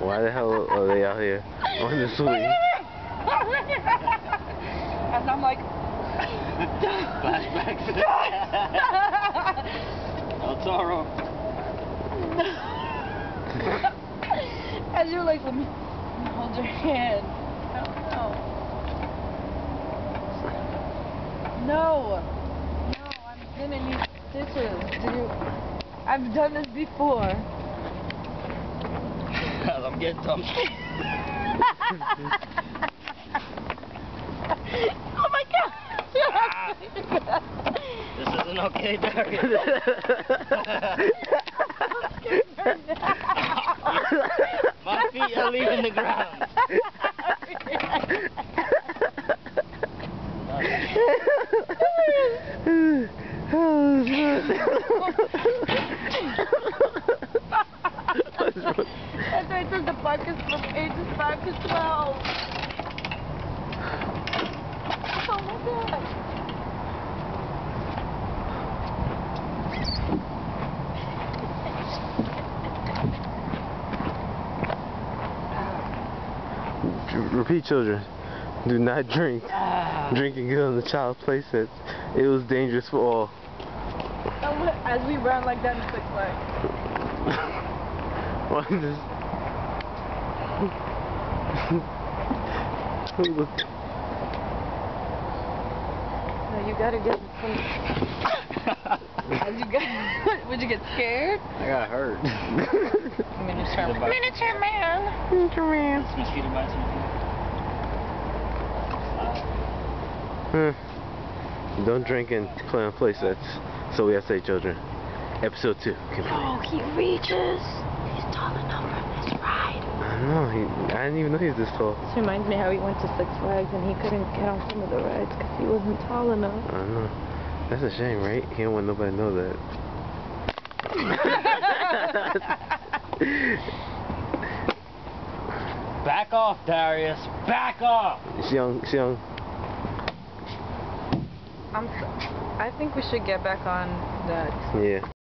Why the hell are they out here on the swing? and I'm like, Flashbacks. El Toro. As you're like, let me, hold your hand. No. No, I'm gonna need stitches. Do you? I've done this before. I'm getting dumb. oh my god! This isn't okay, Darius. My feet are leaving the ground. That's why I took the buckets from ages 5 to 12. Oh my god. Repeat, children. Do not drink. Ah. Drinking good on the child play sets. It was dangerous for all. As we ran like that in Six Flags. What is this? Look. No, you gotta get some. As you got, would you get scared? I got hurt. Miniature man. Miniature man. Miniature man. This mosquito bites me. Huh. Don't drink and play on play sets. So we have to say, children. Episode 2. Oh, he reaches. He's tall enough for this ride. I know. He, I didn't even know he was this tall. This reminds me how he went to Six Flags and he couldn't get on some of the rides because he wasn't tall enough. I know. That's a shame, right? He don't want nobody to know that. Back off, Darius. Back off. It's young. It's young. I'm. I think we should get back on that Yeah.